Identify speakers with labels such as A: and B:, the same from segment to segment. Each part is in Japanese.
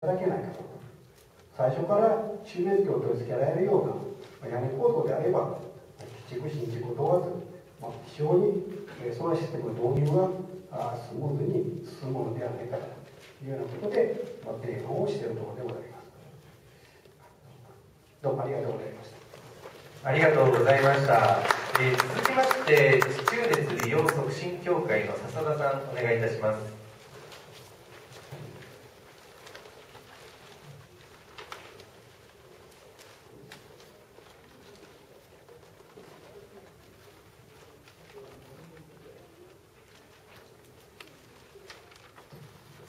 A: ただけないかと。最初から終熱器を取り付けられるような屋根構造であれば基築新築を問わず、まあ、非常にそのシステムの導入がスムーズに進むのではないかというようなことで、まあ、提案をしているところでございます。どうもありがとうございました。
B: ありがとうございました、えー、続きまして地中熱利用促進協会の笹田さんお願いいたします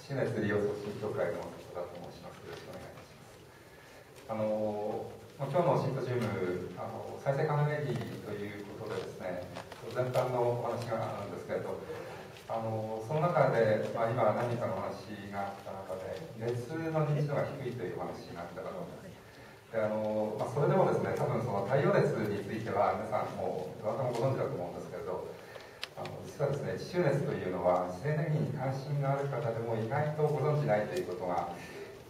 C: 地熱利用促進協会の田と申します。よろしくお願いいたします。あの今日のシンポジウムあの再生可能エネルギーということでですね、全般のお話があるんですけれど、あのその中で、まあ、今何かの話があった中で熱の認知度が低いというお話があったかと思います。であのまあ、それでもですね、多分その太陽熱については皆さんもどなたもご存知だと思うんですけれど、あの実はですね地中熱というのは静電気に関心がある方でも意外とご存じないということが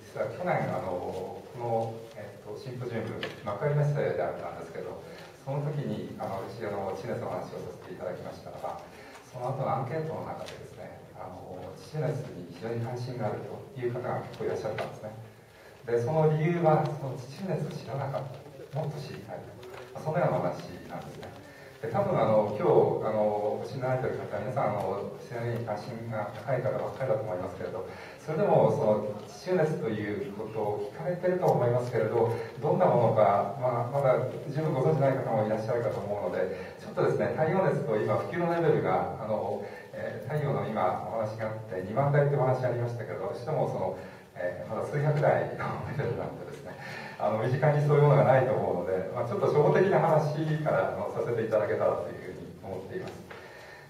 C: 実は去年あのこの、えっと、シンポジウム幕張メッセであったんですけどその時にあの私あの地熱の話をさせていただきましたらばその後のアンケートの中でですねあの地熱に非常に関心があるという方が結構いらっしゃったんですね。でその理由はその地熱を知らなかった。もっと知りたいと。そのような話なんですね。で多分あの今日しなられてる方皆さんあの自然に関心が高い方ばっかりだと思いますけれどそれでもその地中熱ということを聞かれてると思いますけれどどんなものか、まあ、まだ十分ご存じない方もいらっしゃるかと思うのでちょっとですね太陽熱と今普及のレベルがあの、えー、太陽の今お話があって2万台ってお話ありましたけどどうしてもその、えー、まだ数百台のレベルなんでですねあの身近にそういうものがないと思うので、まあ、ちょっと初歩的な話からあのさせていただけたらというふうに思っています。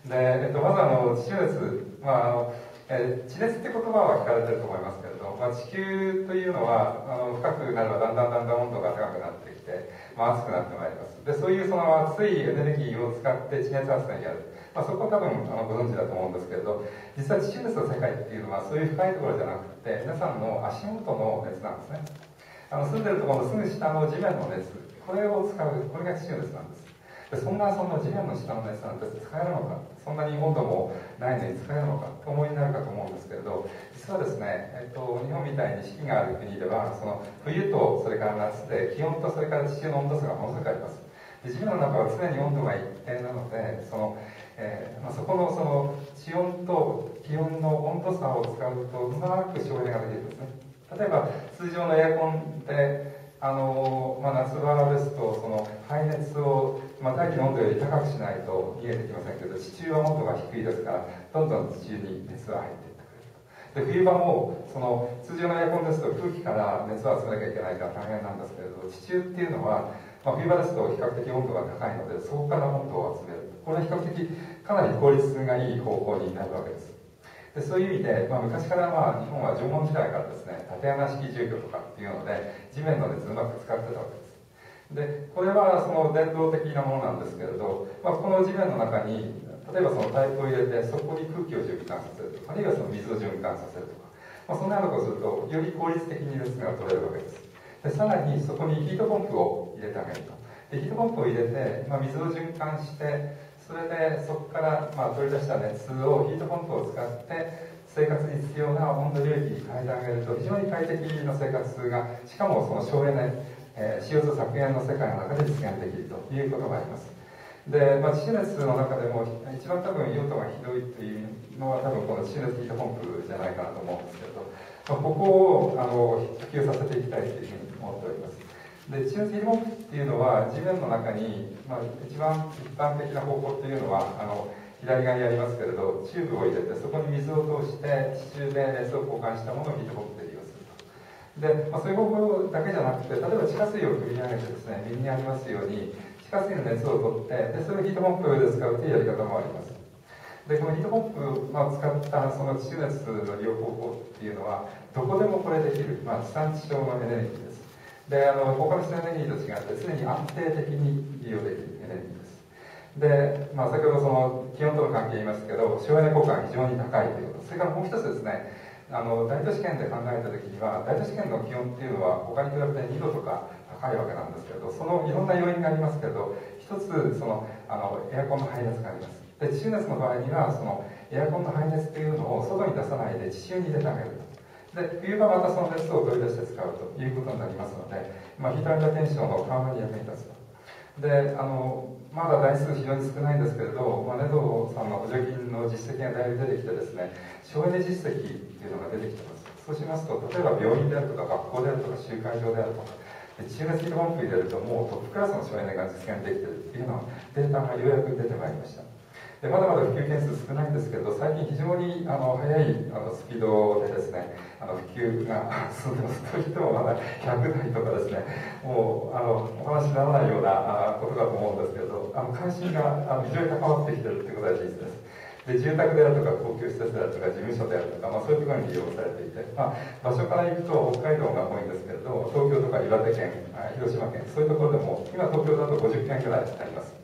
C: で、えっと、まずあの地中熱、まああのえ、地熱って言葉は聞かれてると思いますけれど、まあ、地球というのはあの深くなればだんだんだんだん温度が高くなってきて、まあ、熱くなってまいります。でそういうその熱いエネルギーを使って地熱発電やる、まあ、そこは多分あのご存知だと思うんですけれど実は地中熱の世界っていうのはそういう深いところじゃなくて皆さんの足元の熱なんですね。あの住んでるところのすぐ下の地面の熱これを使うこれが地中熱なんです。そんなその地面の下の熱なんて使えるのかそんなに温度もないのに使えるのかと思いになるかと思うんですけれど実はですね、えっと、日本みたいに四季がある国ではその冬とそれから夏で気温とそれから地球の温度差がものすごくあります。で地面の中は常に温度が一定なのでその、えーまあ、そこのその地温と気温の温度差を使うとうまく省エネができるんですね。例えば通常のエアコンであの、まあ、夏場ですとその排熱を、まあ、大気の温度より高くしないと逃げてきませんけど地中は温度が低いですからどんどん地中に熱が入っていってくれるで冬場もその通常のエアコンですと空気から熱を集めなきゃいけないから大変なんですけれど地中っていうのは、まあ、冬場ですと比較的温度が高いのでそこから温度を集める。これは比較的かなり効率がいい方向になるわけです。でそういう意味で、まあ、昔からまあ日本は縄文時代からですね縦穴式住居とかっていうので地面の熱うまく使ってたわけです。でこれはその伝統的なものなんですけれど、まあ、この地面の中に例えばそのパイプを入れてそこに空気を循環させるとかあるいはその水を循環させるとか、まあ、そんなようなことをするとより効率的に熱が取れるわけです。でさらにそこにヒートポンプを入れてあげると。でヒートポンプを入れて、まあ、水を循環してそれでそこから、まあ、取り出した熱をヒートポンプを使って生活に必要な温度領域に変えてあげると非常に快適な生活がしかもその省エネ、えー、CO2 削減の世界の中で実現できるということがあります。で、まあ、地熱の中でも一番多分用途がひどいというのは多分この地熱ヒートポンプじゃないかなと思うんですけど、まあ、ここをあの普及させていきたいというふうに思っております。で地熱ヒートポンプっていうのは地面の中に、まあ、一番一般的な方法っていうのはあの左側にありますけれどチューブを入れてそこに水を通して地中で熱を交換したものをヒートポンプで利で、まあ、そういう方法だけじゃなくて例えば地下水を繰り上げてですね右にありますように地下水の熱を取ってでそれをヒートポンプで使うというやり方もあります。でこのヒートポンプを使ったその地中熱の利用方法っていうのはどこでもこれできる、まあ、地産地消のエネルギーです。であの他の自然エネルギーと違って常に安定的に利用できるエネルギーです。で、まあ、先ほどその気温との関係言いますけど省エネ効果が非常に高いということ。それからもう一つですねあの大都市圏で考えた時には大都市圏の気温っていうのは他に比べて2度とか高いわけなんですけどそのいろんな要因がありますけど一つそのあのエアコンの排熱があります。で地中熱の場合にはそのエアコンの排熱っていうのを外に出さないで地中に入れてあげる。で冬場またその熱を取り出して使うということになりますので、まあ、ヒーターテンションの緩和に役に立つと。であのまだ台数非常に少ないんですけれど、まあ、ネドさんの補助金の実績がだいぶ出てきてですね省エネ実績っていうのが出てきてます。そうしますと例えば病院であるとか学校であるとか集会場であるとか中熱ヒートポンプ入れるともうトップクラスの省エネが実現できてるっていうのはデータがようやく出てまいりました。でまだまだ普及件数少ないんですけど最近非常にあの速いあのスピードでですねあの普及が 進んでますといってもまだ100台とかですねもうあのお話にならないようなことだと思うんですけどあの関心があの非常に高まってきてるってことは事実です。で住宅であるとか公共施設であるとか事務所であるとか、まあ、そういうところに利用されていて、まあ、場所から行くと北海道が多いんですけれど東京とか岩手県広島県そういうところでも今東京だと50件ぐらいあります。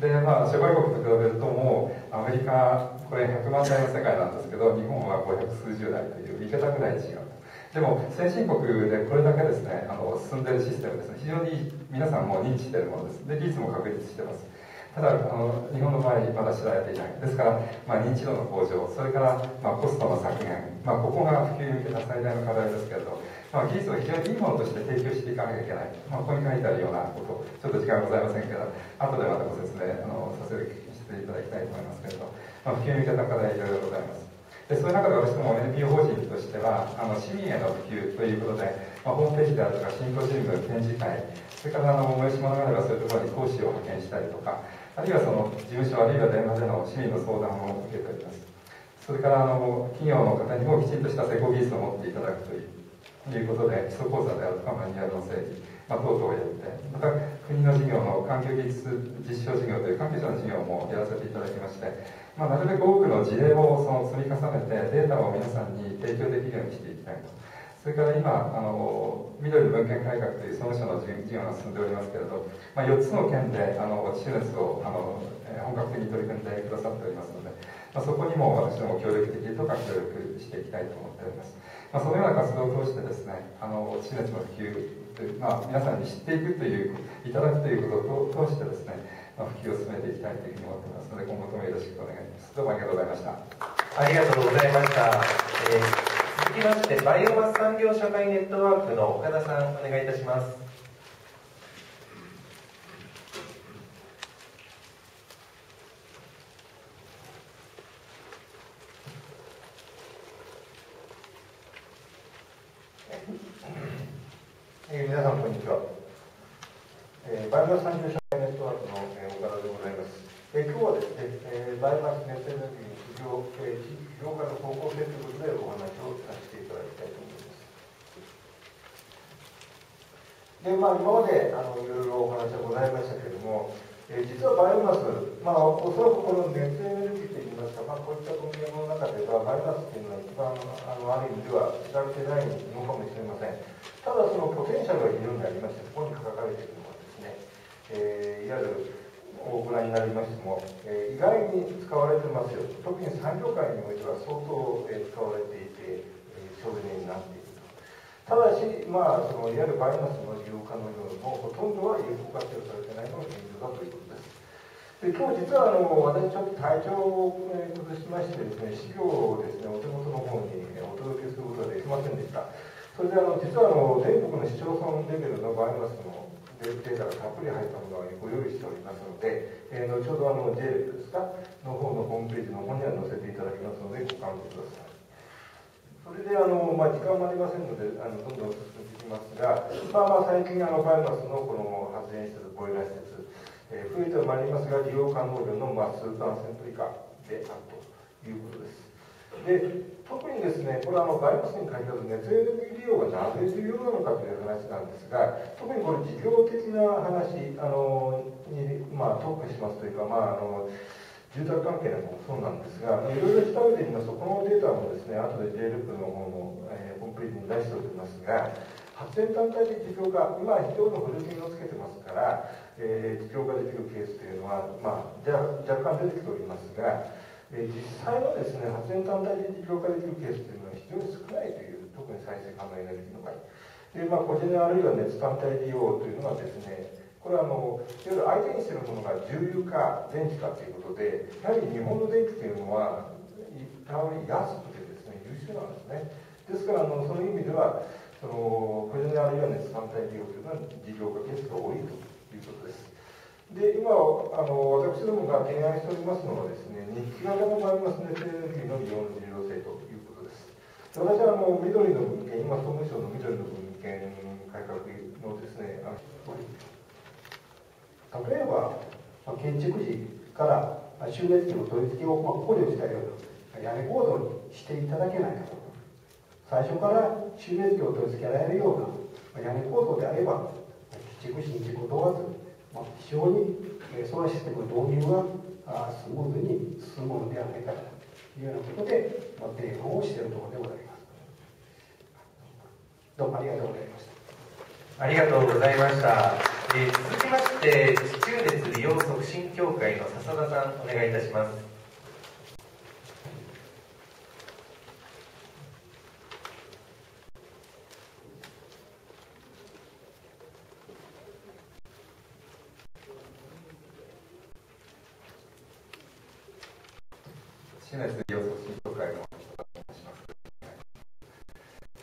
C: でまあ諸外国と比べるともうアメリカこれ100万台の世界なんですけど日本は500数十台といういけたぐらい違うでも先進国でこれだけですねあの進んでるシステムですね。非常に皆さんも認知しているものです。で技術も確立してます。ただあの日本の場合まだ知られていない。ですから、まあ、認知度の向上それから、まあ、コストの削減、まあ、ここが普及に向けた最大の課題ですけれどまあ、技術を非常にいいものとして提供していかなきゃいけない、まあ、ここに書いてあるようなことちょっと時間ございませんけど後でまたご説明あのさせていただきたいと思いますけれど、まあ、普及に向けた課題いろいろございます。でそういう中で私ども NPO 法人としてはあの市民への普及ということで、まあ、ホームページであるとかシンポジウム展示会それからあの催し物があればそういうところに講師を派遣したりとかあるいはその事務所あるいは電話での市民の相談を受けております。それからあの企業の方にもきちんとした施工技術を持っていただくといういうことで、基礎講座であるとか、マニュアルの整備、まあ、等々をやって、また国の事業の環境技術実証事業という関係者の事業もやらせていただきまして、まあ、なるべく多くの事例をその積み重ねて、データを皆さんに提供できるようにしていきたいと。それから今、あの緑の文献改革という総務省の事業が進んでおりますけれど、まあ、4つの県であの地熱をあの本格的に取り組んでくださっておりますので、まあ、そこにも私ども協力的とか協力していきたいと思っております。まあ、そのような活動を通してですね、あの、地熱の普及、まあ、皆さんに知っていくという、いただくということを通してですね、まあ、普及を進めていきたいというふうに思っていますので、今後ともよろしくお願いします。どうもありがとうございました。
B: ありがとうございました。えー、きまして、バイオマス産業社会ネットワークの岡田さん、お願いいたします。
A: えー、皆さんこんにちは、えー、バイオマス産業社会ネットワークの、えー、岡田でございます、えー、今日はですね、えー、バイオマス熱エネルギー市場、えー、地域業界の方向性ということでお話をさせていただきたいと思います。でまあ今まであのいろいろお話はございましたけれども、えー、実はバイオマス、まあ、おそらくこの熱エネルギーといいますか、まあ、こういった文献の中ではバイオマスというのは一番あのある意味では知られてないのかもしれません。ただそのポテンシャルが非常にありましてそこに書かれているのはですね、えー、いわゆる大蔵になりましても、えー、意外に使われてますよ。特に産業界においては相当、えー、使われていて、えー、省エネになっていると。ただし、まあ、そのいわゆるバイオマスの利用可能量もほとんどは有効活用されてないのが現状だということです。で今日実はあの私ちょっと体調を崩しましてですね資料をですねお手元の方にお届けすることができませんでした。それであの実はあの全国の市町村レベルのバイオマスのデータがたっぷり入ったものをご用意しておりますので、えー、後ほどあの J ですかの方のホームページの方には載せていただきますのでご勘弁ください。それであの、まあ、時間もありませんのであのどんどん進めていきますが、まあ、まあ最近あのバイオマスのこの発電施設ボイラー施設、えー、増えてまいりますが利用可能量のまあ数パーセント以下であるということで。特にですねこれはあのバイオスに限らず熱エネルギー利用がなぜ重要なのかという話なんですが特にこれ事業的な話あのに、まあ、特化しますというか、まあ、あの住宅関係でもそうなんですが、いろいろ調べてみますと、このデータもですね、後で j ル p の方の、えー、ホームページに出しておりますが、発電単体で事業化、今、非常のフル金をつけてますから、えー、事業化できるケースというのは、まあ、若干出てきておりますが、え実際はですね、発電単体で事業化できるケースというのは非常に少ないという、特に再生可能エネルギーの場合。で、まあ、個人あるいは熱単体利用というのはですね、これはあの、いわゆる相手にしているものが重油か電気かということで、やはり日本の電気というのは、非常に安くてですね、優秀なんですね。ですから、あのその意味では、その個人あるいは熱単体利用というのは事業化ケースが多いということです。で今あの私どもが提案しておりますのはですね日記型のバイオマス熱エネルギーの利用の重要性ということです。私はあの緑の文献今総務省の緑の文献改革のですねあ例えば、建築時から収熱器の取り付けを、まあ、考慮したような屋根構造にしていただけないかと。最初から収熱器を取り付けられるような屋根構造であれば基築新築を問わずまあ、非常に、えー、そのシステムの導入があスムーズに進むのではないかというようなことで、まあ、提案をしているところでございます。どうもありがとうございました。
B: ありがとうございました。えー、続きまして、地中熱利用促進協会の笹田さん、お願いいたします。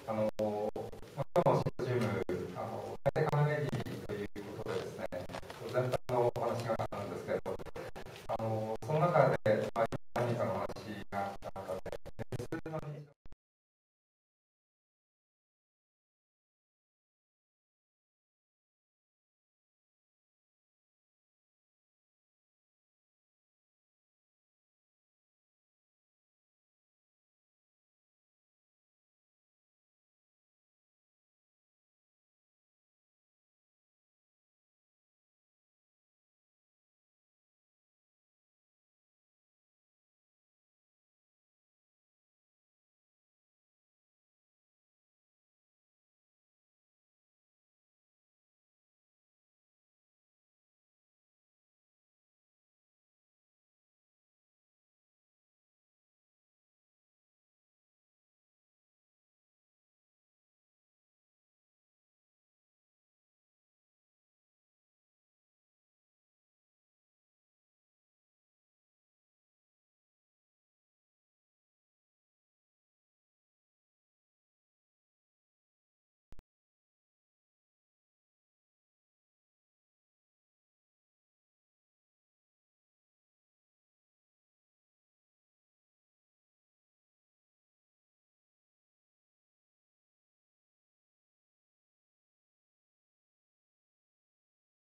C: あの